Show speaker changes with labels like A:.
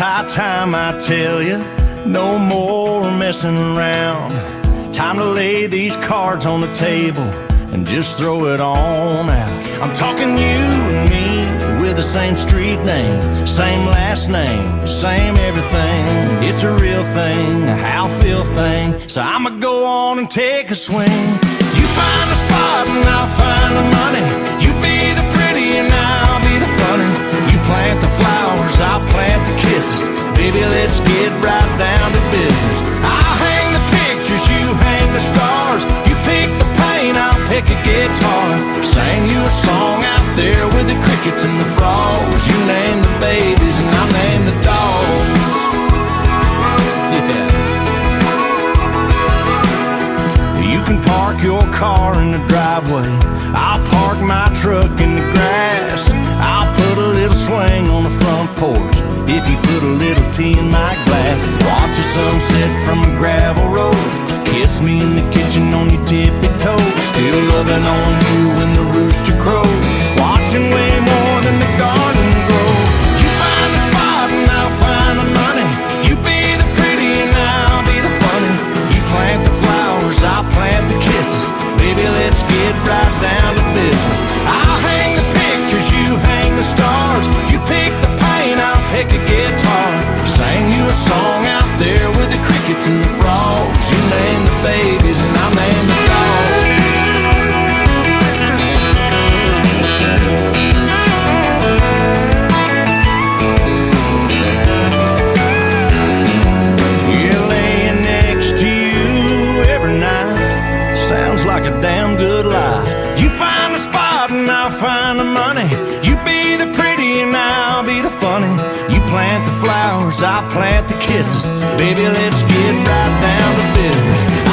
A: time, I tell you. No more messing around. Time to lay these cards on the table and just throw it on out. I'm talking you and me with the same street name, same last name, same everything. It's a real thing, a how feel thing. So I'ma go on and take a swing. You find a spot and I'll find the money. Baby, let's get right down to business. I'll hang the pictures, you hang the stars. You pick the paint, I'll pick a guitar. Sing you a song out there with the crickets and the frogs. You name the babies and I'll name the dogs. Yeah. You can park your car in the driveway. I'll park my truck in the grass. I'll put a little swing on the front porch. Sunset from a gravel road. Kiss me in the kitchen on your tippy toes. Still loving on you when the rooster crows. Watching way more than the garden grow. You find the spot and I'll find the money. You be the pretty and I'll be the funny. You plant the flowers, I'll plant the kisses. Baby, let's get right down to business. I'll hang the pictures, you hang the stars. A song out there with the crickets and the frogs. You name the babies and I'll name the dogs. Yeah, laying next to you every night sounds like a damn good life. You find the spot and I'll find the money. You be the pretty and I'll be the funny. You plant the flowers, I'll plant the kisses. Baby, let's get right down to business.